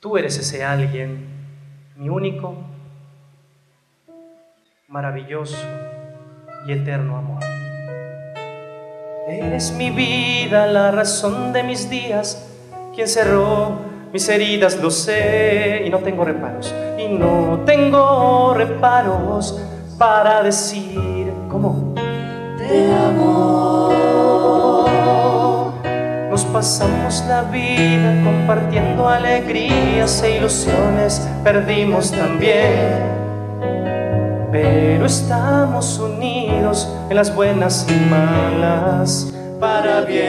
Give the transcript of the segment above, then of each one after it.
Tú eres ese alguien, mi único, maravilloso y eterno amor. Eres mi vida, la razón de mis días, quien cerró mis heridas, lo sé, y no tengo reparos, y no tengo reparos para decir, ¿cómo? Te amo. Pasamos la vida compartiendo alegrías e ilusiones, perdimos también. Pero estamos unidos en las buenas y malas para bien.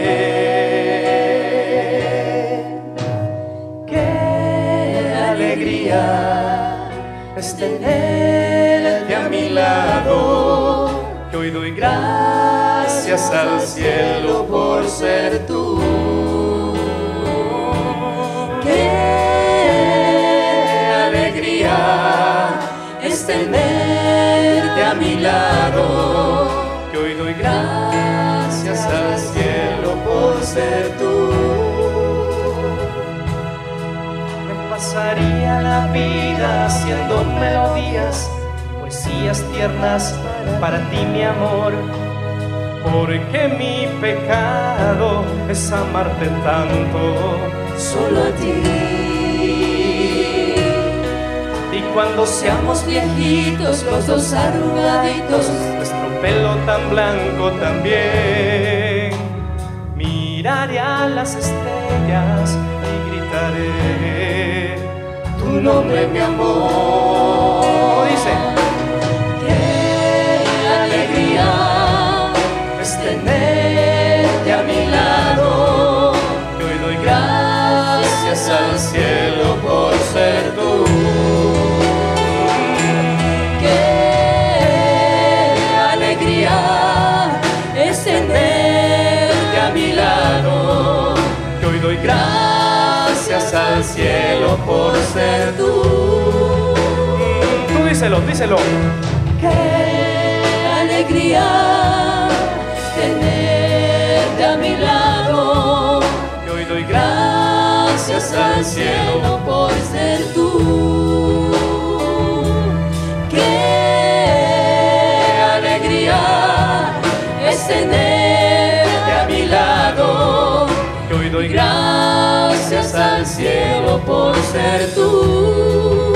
Qué alegría es tenerte a mi lado, que hoy doy gracias al cielo por ser tú. Qué alegría es tenerte a mi lado, que hoy doy gracias al cielo por ser tú. Me pasaría la vida haciendo melodías, poesías tiernas para ti, mi amor. Porque mi pecado es amarte tanto, Solo a ti. y cuando seamos viejitos, los dos arrugaditos. nuestro pelo tan blanco también. Miraré a las estrellas y gritaré tu nombre, mi amor. Al cielo por ser tú. Qué alegría es tenerte a mi lado. Que hoy doy gracias al cielo por ser tú. Tú díselo, díselo. Qué alegría tenerte gracias al cielo. por ser tú. Qué alegría es tenerte a mi lado. Que hoy doy Gracias al cielo por ser tú.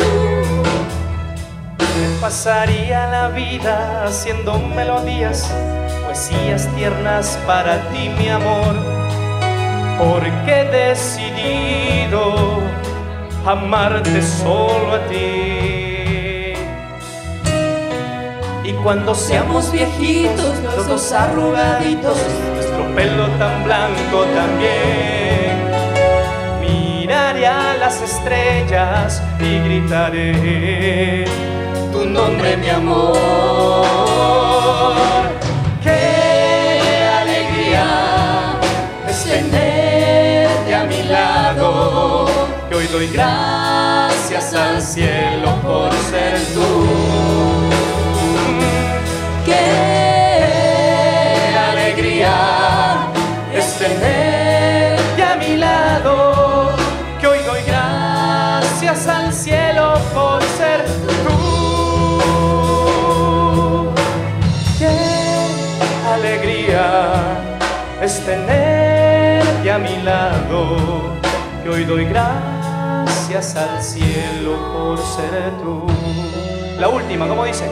Me pasaría la vida haciendo melodías, poesías tiernas para ti, mi amor, porque he decidido amarte solo a ti. Y cuando seamos viejitos, los dos arrugaditos. nuestro pelo tan blanco también. Miraré a las estrellas y gritaré tu nombre, mi amor. Doy gracias al cielo por ser tú. Qué alegría es tenerte a mi lado, que hoy doy gracias al cielo por ser tú. Qué alegría es tenerte a mi lado, que hoy doy gracias al cielo por ser tú. La última, ¿cómo dice?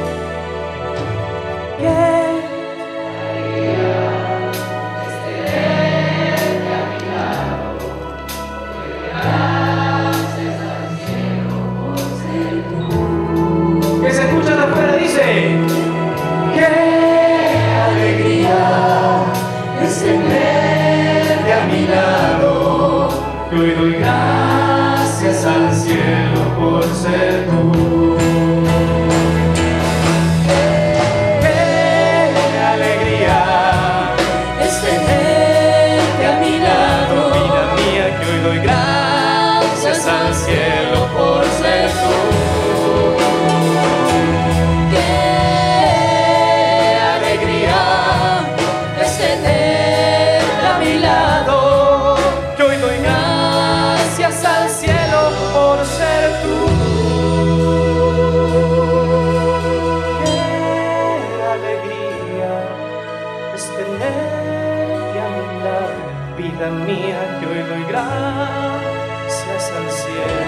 Al cielo por ser tú. Vida